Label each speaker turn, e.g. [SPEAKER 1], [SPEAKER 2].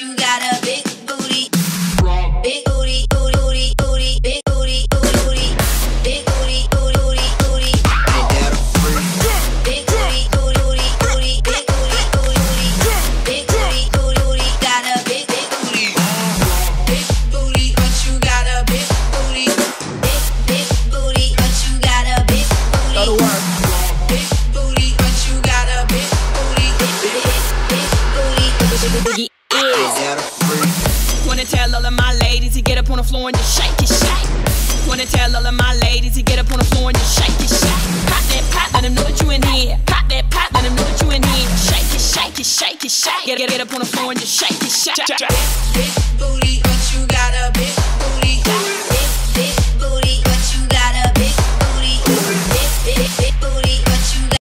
[SPEAKER 1] you got a big booty. Big booty.
[SPEAKER 2] set her free.
[SPEAKER 1] Wanna tell all of my ladies to
[SPEAKER 3] get up
[SPEAKER 1] on the floor
[SPEAKER 3] and
[SPEAKER 1] just shake it, shake.
[SPEAKER 3] Wanna tell all of my ladies to get up on the floor and just
[SPEAKER 1] shake
[SPEAKER 3] it,
[SPEAKER 1] shake. Pop
[SPEAKER 3] that,
[SPEAKER 1] pop, let
[SPEAKER 3] them know
[SPEAKER 1] that
[SPEAKER 3] you
[SPEAKER 1] in
[SPEAKER 3] here.
[SPEAKER 1] Pop
[SPEAKER 3] that, pop,
[SPEAKER 1] let
[SPEAKER 3] them
[SPEAKER 1] know that
[SPEAKER 3] you
[SPEAKER 1] in here. Shake it, shake it, shake it, shake. Get, get, get up
[SPEAKER 3] on
[SPEAKER 1] the floor
[SPEAKER 3] and just shake it, shake. Get, get,
[SPEAKER 1] booty.